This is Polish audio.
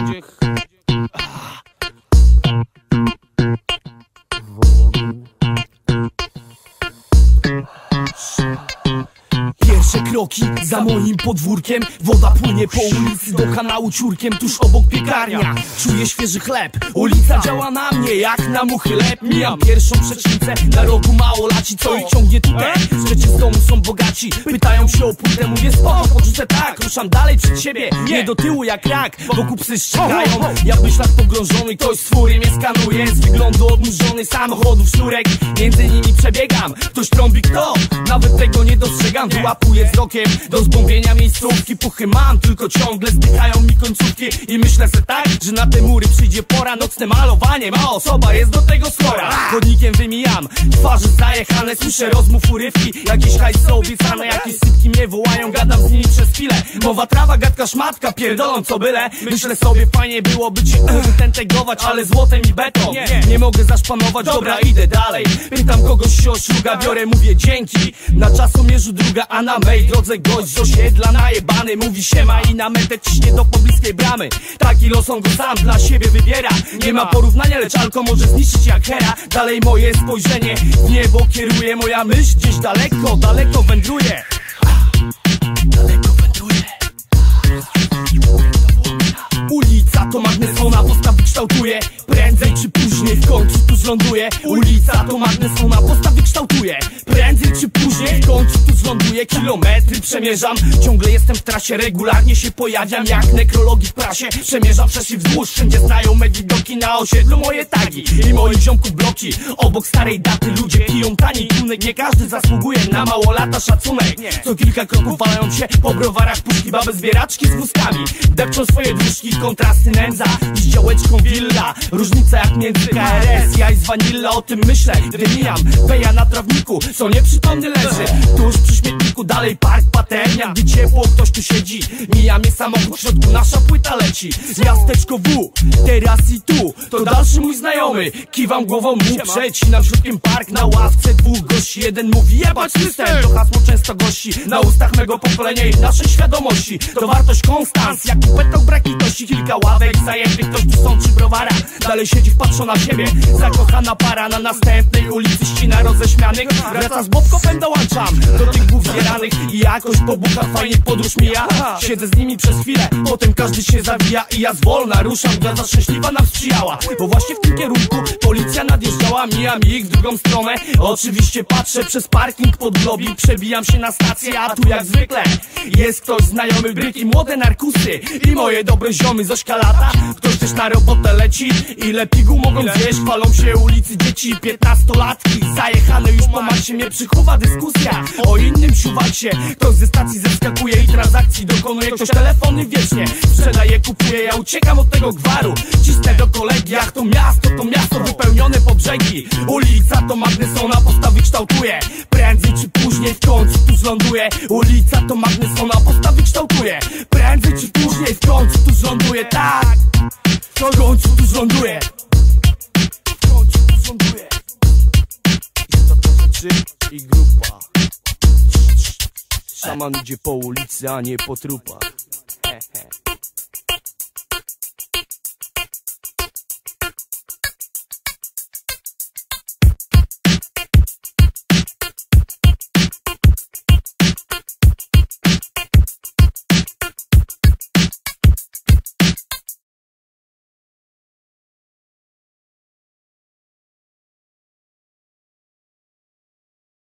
Thank you. Kroki. Za moim podwórkiem Woda płynie po ulicy do kanału ciurkiem Tuż obok piekarnia. Czuję świeży chleb Ulica działa na mnie jak na muchy lep. Mijam pierwszą przecznicę Na rogu mało laci Co ich ciągnie tutaj. Przecież z domu są bogaci Pytają się o pójdę Mówię spoko, podrzucę tak Ruszam dalej przed siebie. Nie do tyłu jak rak Wokół psy ścigają. Jak myślach pogrążony Ktoś z fury mnie skanuje. Z wyglądu odmurzony samochodów sznurek Między nimi przebiegam. Ktoś trąbi kto? Nawet tego nie dostrzegam. Wyłapuję Do zbombienia miejscówki. Puchy mam Tylko ciągle zdychają mi końcówki. I myślę se tak Że na te mury przyjdzie pora. Nocne malowanie Ma osoba jest do tego skora Chodnikiem wymijam Twarze zajechane Słyszę rozmów urywki. Jakieś hajsy obiecane Jakieś sypki mnie wołają. Gadam z nimi przez chwilę. Mowa trawa, gadka szmatka Pierdolą co byle. Myślę sobie fajnie byłoby ci tentegować Ale złotem i beton. Nie mogę zaszpanować Dobra idę dalej. Pytam kogoś się o szluga Biorę mówię dzięki. Na czasomierzu druga A na mej drodze gość z osiedla najebany. Mówi siema i na metę ciśnie do pobliskiej bramy. Taki los on go sam dla siebie wybiera. Nie ma porównania lecz alko może zniszczyć jak hera. Dalej moje spojrzenie w niebo kieruje. Moja myśl gdzieś daleko, daleko wędruje później w końcu tu zląduje. Ulica to magnes, ona postawy kształtuje. Prędzej czy później w końcu tu zląduje. Kilometry przemierzam, ciągle jestem w trasie. Regularnie się pojawiam jak nekrologii w prasie. Przemierzam wszerz i wzdłuż, wszędzie znają widoki Na osiedlu. Moje tagi i moich ziomków bloki. Obok starej daty ludzie piją tani tunek Nie każdy zasługuje na mało lata szacunek. Co kilka kroków walają się po browarach Puszki baby zbieraczki z wózkami. Depczą swoje dróżki, kontrasty nędza z działeczką willa. Różnica jak między KRS Ja i z Vanilla o tym myślę Gdy mijam peja na trawniku Co nieprzytomny leży. Tuż przy śmietniku dalej park paternia Gdy ciepło ktoś tu siedzi. Mija mnie samochód w środku nasza płyta leci. Miasteczko W Teraz i tu To dalszy mój znajomy. Kiwam głową mu Przecinam środkiem park. Na ławce Dwóch gości Jeden mówi jebać system To hasło często gości Na ustach mego pokolenia i naszej świadomości. To wartość konstans Jak kupetok brak litości Kilka ławek zajętych Ktoś tu są trzy browara. Dalej siedzi wpatrzona na siebie. Zakochana para na następnej ulicy Ścina roześmianych Wraca z bobkopem dołączam Do tych głów I jakoś po buchach fajnie podróż mija. Siedzę z nimi przez chwilę Potem każdy się zawija. I ja zwolna ruszam Gwiazda szczęśliwa nam sprzyjała. Bo właśnie w tym kierunku Policja nadjeżdżała Mijam ich w drugą stronę. Oczywiście patrzę przez parking pod globi Przebijam się na stację A tu jak zwykle Jest ktoś znajomy bryk i młode narkusy I moje dobre ziomy z Ktoś też na robotę leci. Ile piguł mogą zjeść? Chwalą się ulicy dzieci Piętnastolatki. Zajechane już po masie mnie przykuwa dyskusja O innym siuwacie. Ktoś ze stacji zeskakuje i transakcji dokonuje. Ktoś telefony wiecznie Sprzedaje, kupuje. Ja uciekam od tego gwaru. Cisnę do kolegi Jak to miasto, to miasto wypełnione po brzegi. Ulica to magnes, ona postawy kształtuje. Prędzej czy później w końcu tu zląduje. Ulica to magnes, ona postawy kształtuje. Prędzej czy później w końcu tu zląduje. Tak, w końcu tu zląduje W końcu tu zląduje i grupa. Szaman idzie po ulicy, a nie po trupach